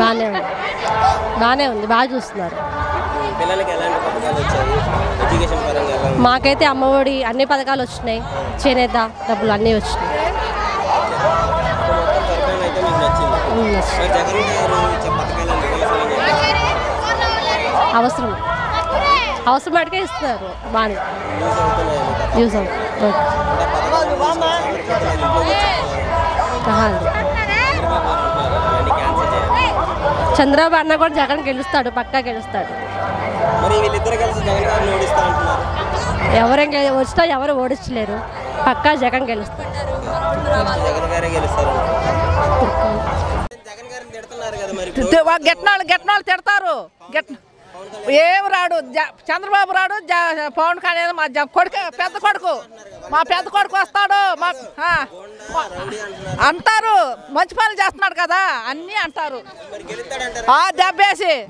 బాగానే ఉంది. బాగానే ఉంది. బాగా చూస్తున్నారు? మాకైతే అమ్మఒడి అన్ని పథకాలు వచ్చినాయి. చేనేత డబ్బులు అన్నీ వచ్చినాయి. అవసరం. అవసరం మటుకే ఇస్తున్నారు. బాగానే యూజ్ అవుతుంది చంద్రబాబు అన్న కూడా జగన్ గెలుస్తాడు పక్కా గెలుస్తాడు. మరి వీళ్ళిద్దరు కలిసి జగన్ గారిని ఓడిస్తా అంటున్నారు. ఎవరు వచ్చినా ఎవరు ఓడించలేరు. పక్కా జగన్ గెలుస్తాడు. జగన్ గారే గెలుస్తారు. జగన్ గారిని తిడుతున్నారు కదా మరి. ఇప్పుడు. గెట్నాళ్ళు గెట్నాళ్ళు తిడతారు. గెట్ ఏం రాడు? జ- చంద్రబాబు రాడు జ- పవన్ కళ్యాణ్ మా కొడుకు పెద్ద కొడుకు. మా పెద్ద కొడుకు వస్తాడు. మా అంటారు. మంచి పనులు చేస్తున్నాడు కదా. అన్నీ అంటారు. దెబ్బేసి.